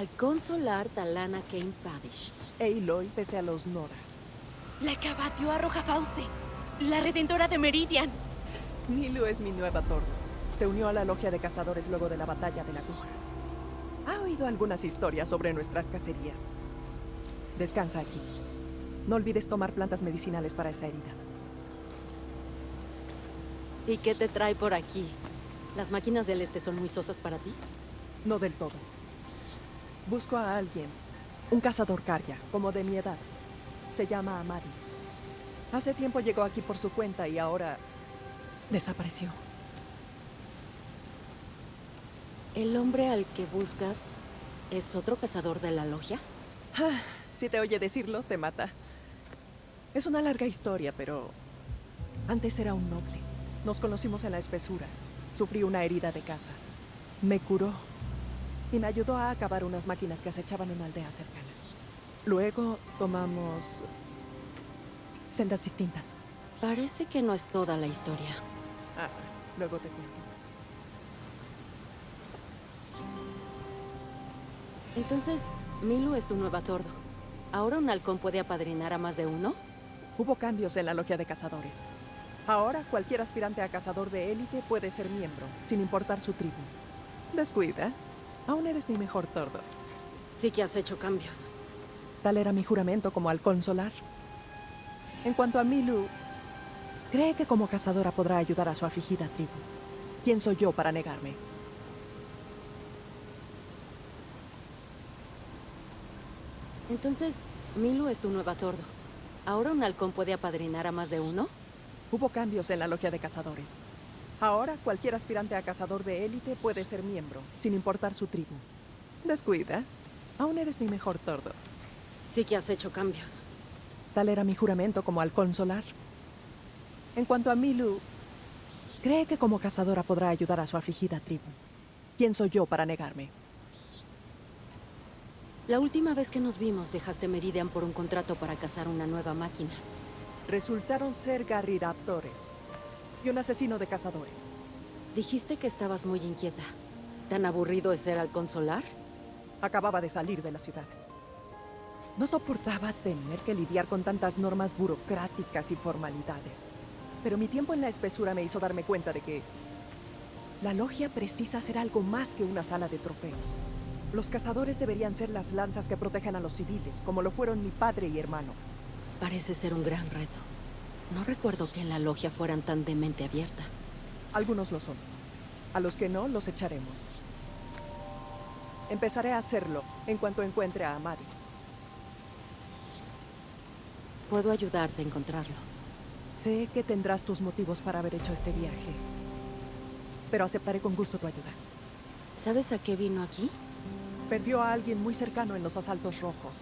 Halcón solar Talana Kane Padish. Aloy pese a los Nora. La que abatió a Roja Fauce. La redentora de Meridian. Milu es mi nueva tordo. Se unió a la logia de cazadores luego de la batalla de la Aguja. Ha oído algunas historias sobre nuestras cacerías. Descansa aquí. No olvides tomar plantas medicinales para esa herida. ¿Y qué te trae por aquí? ¿Las máquinas del este son muy sosas para ti? No del todo. Busco a alguien, un cazador Karya, como de mi edad. Se llama Amadis. Hace tiempo llegó aquí por su cuenta y ahora desapareció. ¿El hombre al que buscas es otro cazador de la logia? Ah, si te oye decirlo, te mata. Es una larga historia, pero antes era un noble. Nos conocimos en la espesura. Sufrí una herida de caza. Me curó y me ayudó a acabar unas máquinas que acechaban en una aldea cercana. Luego tomamos sendas distintas. Parece que no es toda la historia. Ah, luego te cuento. Entonces, Milu es tu nueva tordo. ¿Ahora un halcón puede apadrinar a más de uno? Hubo cambios en la logia de cazadores. Ahora cualquier aspirante a cazador de élite puede ser miembro, sin importar su tribu. Descuida, aún eres mi mejor tordo. Sí que has hecho cambios. Tal era mi juramento como halcón solar. En cuanto a Milu, cree que como cazadora podrá ayudar a su afligida tribu. ¿Quién soy yo para negarme? Entonces, Milu es tu nueva tordo. ¿Ahora un halcón puede apadrinar a más de uno? Hubo cambios en la logia de cazadores. Ahora cualquier aspirante a cazador de élite puede ser miembro, sin importar su tribu. Descuida, aún eres mi mejor tordo. Sí que has hecho cambios. Tal era mi juramento como halcón solar. En cuanto a Milu, cree que como cazadora podrá ayudar a su afligida tribu. ¿Quién soy yo para negarme? La última vez que nos vimos dejaste Meridian por un contrato para cazar una nueva máquina. Resultaron ser garriraptores y un asesino de cazadores. Dijiste que estabas muy inquieta. ¿Tan aburrido es ser halcón solar? Acababa de salir de la ciudad. No soportaba tener que lidiar con tantas normas burocráticas y formalidades. Pero mi tiempo en la espesura me hizo darme cuenta de que la logia precisa ser algo más que una sala de trofeos. Los cazadores deberían ser las lanzas que protegen a los civiles, como lo fueron mi padre y hermano. Parece ser un gran reto. No recuerdo que en la logia fueran tan de mente abierta. Algunos lo son. A los que no, los echaremos. Empezaré a hacerlo en cuanto encuentre a Amadis. Puedo ayudarte a encontrarlo. Sé que tendrás tus motivos para haber hecho este viaje. Pero aceptaré con gusto tu ayuda. ¿Sabes a qué vino aquí? Perdió a alguien muy cercano en los asaltos rojos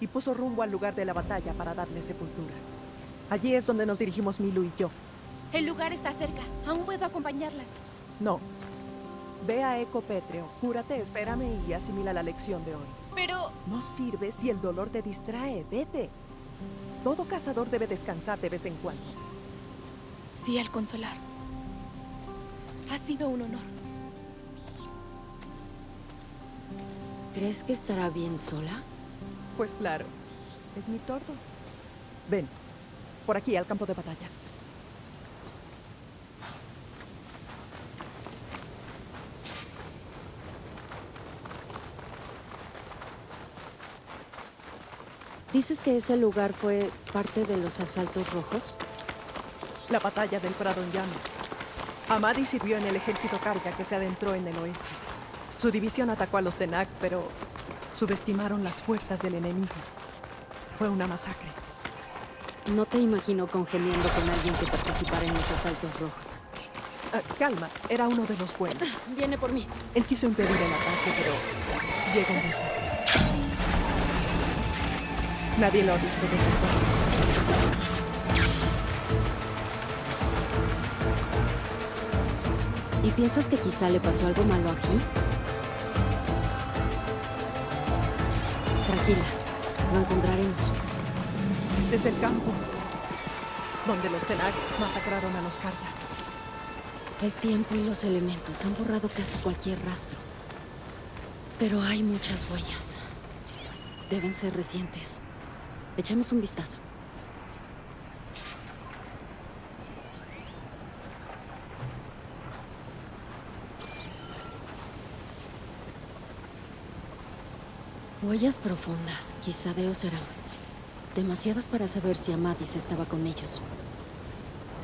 y puso rumbo al lugar de la batalla para darle sepultura. Allí es donde nos dirigimos Milu y yo. El lugar está cerca. Aún puedo acompañarlas. No. Ve a Eco Pétreo, cúrate, espérame y asimila la lección de hoy. Pero... No sirve si el dolor te distrae. Vete. Todo cazador debe descansar de vez en cuando. Sí, al consolar. Ha sido un honor. ¿Crees que estará bien sola? Pues claro, es mi tordo. Ven, por aquí al campo de batalla. ¿Dices que ese lugar fue parte de los asaltos rojos? La batalla del Prado en llamas. Amadi sirvió en el ejército Karga que se adentró en el oeste. Su división atacó a los Tenak, pero subestimaron las fuerzas del enemigo. Fue una masacre. No te imagino congeniando con alguien que participara en los asaltos rojos. Ah, calma, era uno de los buenos. Viene por mí. Él quiso impedir el ataque, pero llegó. Nadie lo ha visto desde entonces. ¿Y piensas que quizá le pasó algo malo aquí? Tranquila, lo encontraremos. Este es el campo donde los Tenak masacraron a los Karya. El tiempo y los elementos han borrado casi cualquier rastro. Pero hay muchas huellas. Deben ser recientes. Echemos un vistazo. Huellas profundas, quizá de Oseram. Demasiadas para saber si Amadis estaba con ellos.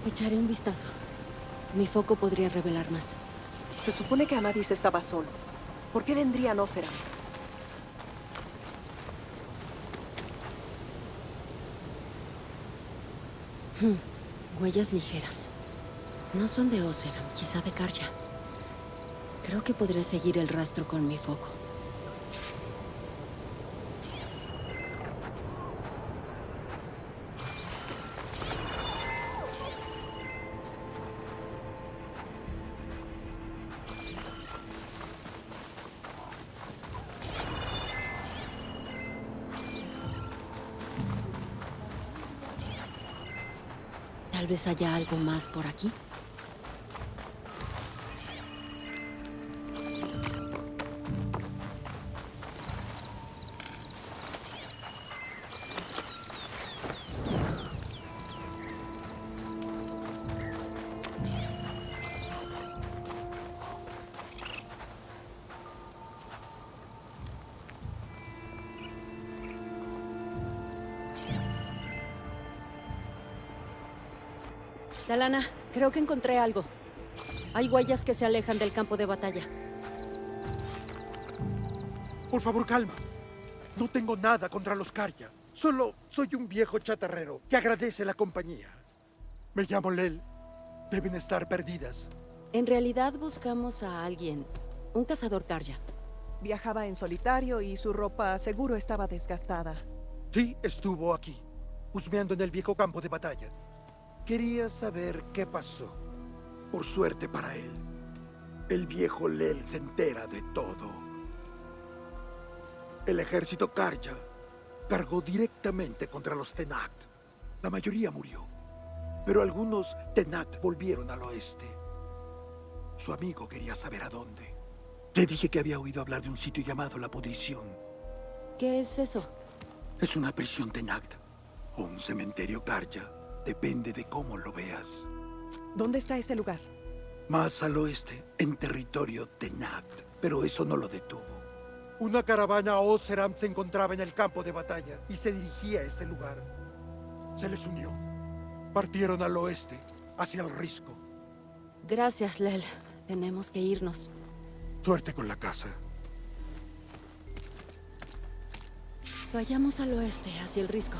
Echaré un vistazo. Mi foco podría revelar más. Se supone que Amadis estaba solo. ¿Por qué vendría Oseram? Hmm, Huellas ligeras. No son de Oseram, quizá de Karja. Creo que podré seguir el rastro con mi foco. Vez haya algo más por aquí. Talana, creo que encontré algo. Hay huellas que se alejan del campo de batalla. Por favor, calma. No tengo nada contra los Karya. Solo soy un viejo chatarrero que agradece la compañía. Me llamo Lel. Deben estar perdidas. En realidad buscamos a alguien. Un cazador Karja. Viajaba en solitario y su ropa seguro estaba desgastada. Sí, estuvo aquí, husmeando en el viejo campo de batalla. Quería saber qué pasó. Por suerte para él, el viejo Lel se entera de todo. El ejército Karja cargó directamente contra los Tenat. La mayoría murió, pero algunos Tenat volvieron al oeste. Su amigo quería saber a dónde. Le dije que había oído hablar de un sitio llamado La Pudrición. ¿Qué es eso? Es una prisión Tenat o un cementerio Karja. Depende de cómo lo veas. ¿Dónde está ese lugar? Más al oeste, en territorio Tenat. Pero eso no lo detuvo. Una caravana Oseram se encontraba en el campo de batalla y se dirigía a ese lugar. Se les unió. Partieron al oeste, hacia el risco. Gracias, Lel. Tenemos que irnos. Suerte con la casa. Vayamos al oeste, hacia el risco.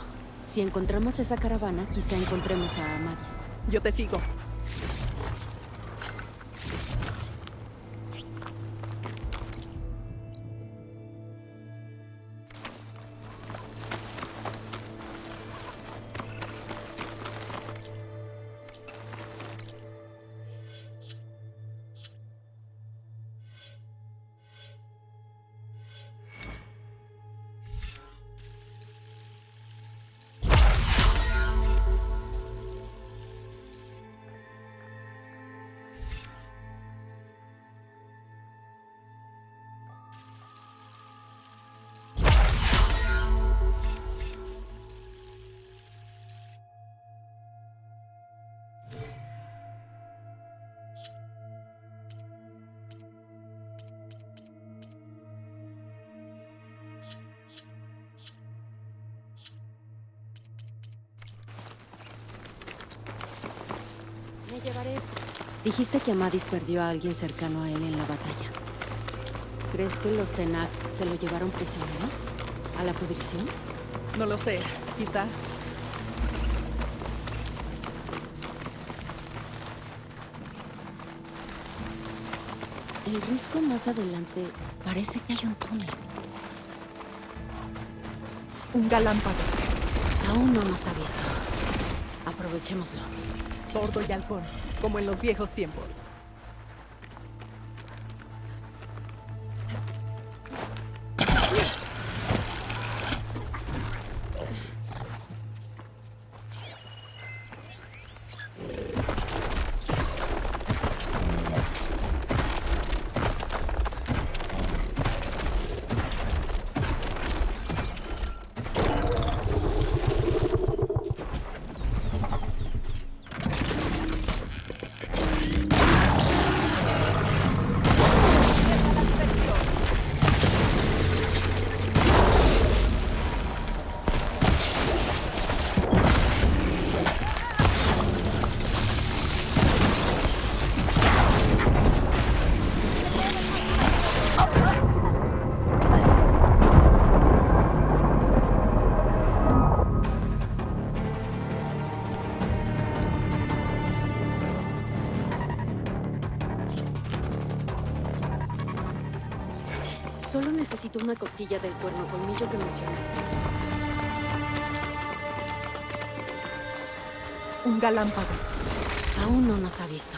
Si encontramos esa caravana, quizá encontremos a Amadis. Yo te sigo. Llevaré. Dijiste que Amadis perdió a alguien cercano a él en la batalla. ¿Crees que los Tenak se lo llevaron prisionero? ¿A la pudrición? No lo sé. Quizá. El risco más adelante parece que hay un túnel. Un galámpago. Aún no nos ha visto. Aprovechémoslo. Tordo y halcón, como en los viejos tiempos. Solo necesito una costilla del cuerno colmillo que mencioné. Un galámpago, Aún no nos ha visto.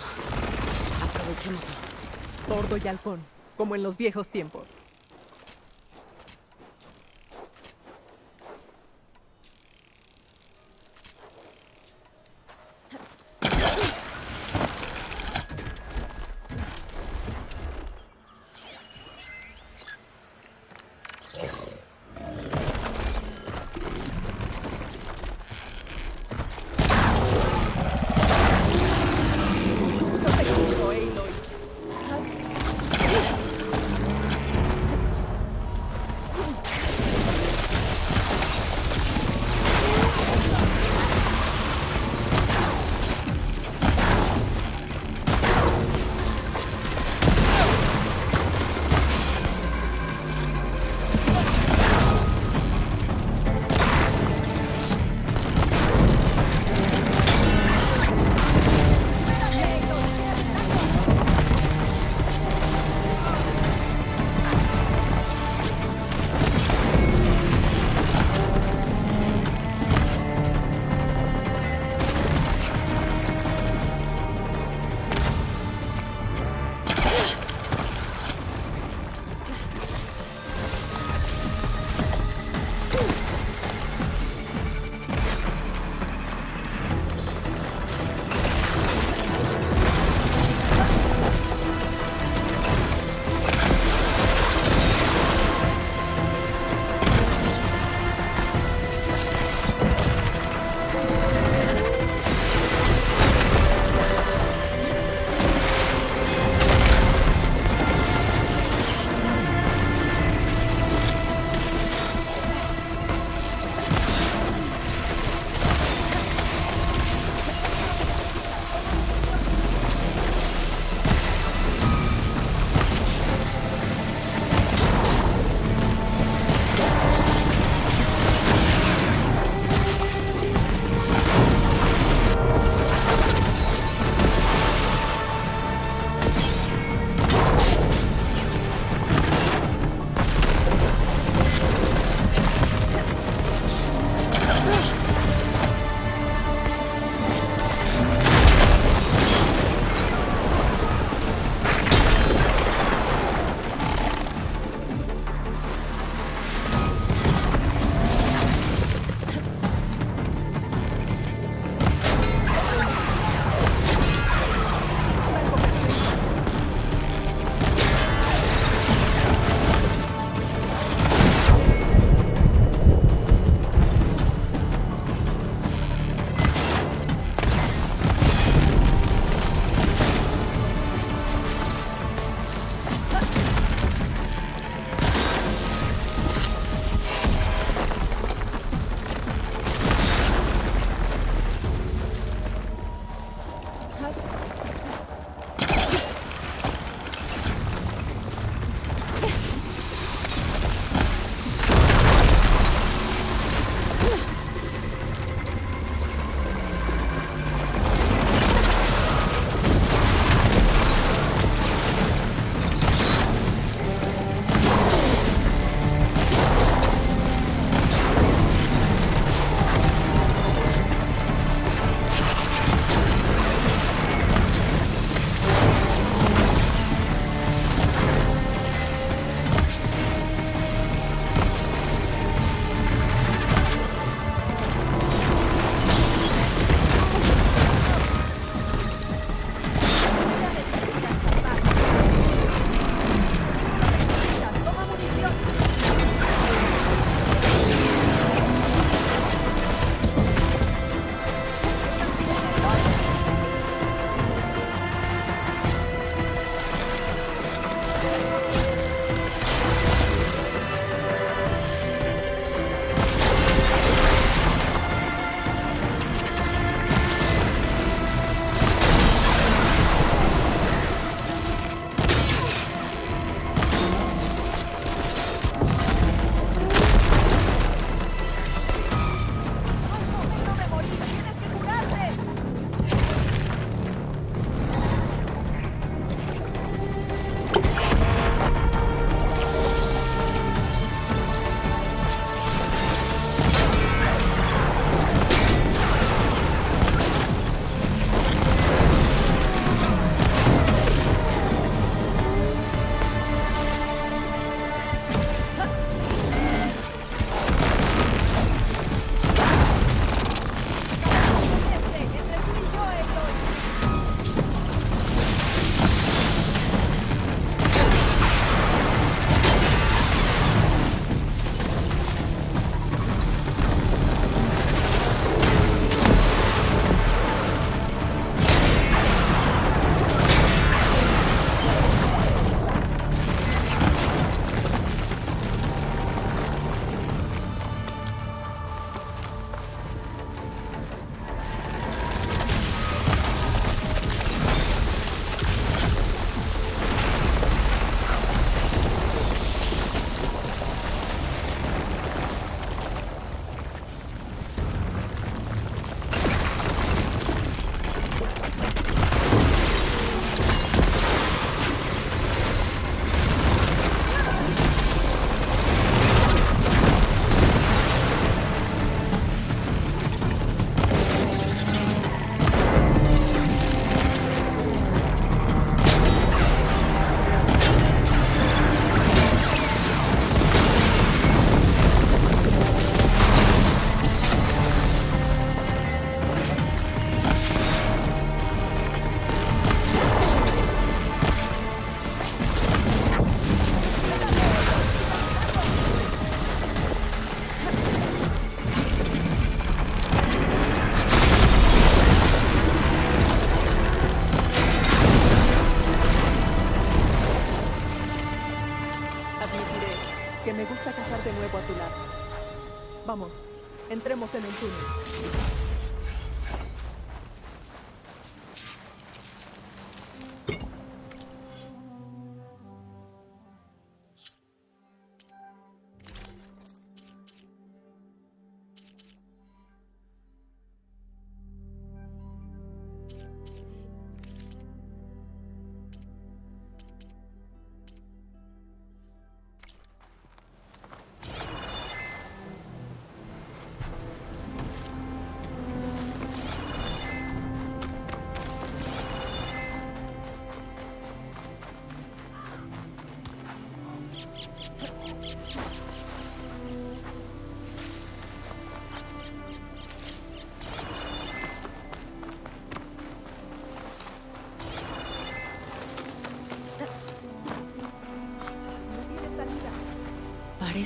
Aprovechémoslo. tordo y halcón, como en los viejos tiempos. Cool.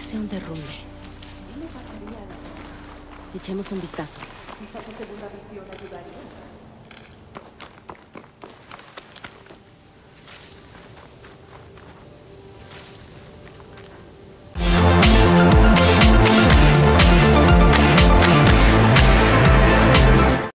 Parece un derrumbe. Echemos un vistazo.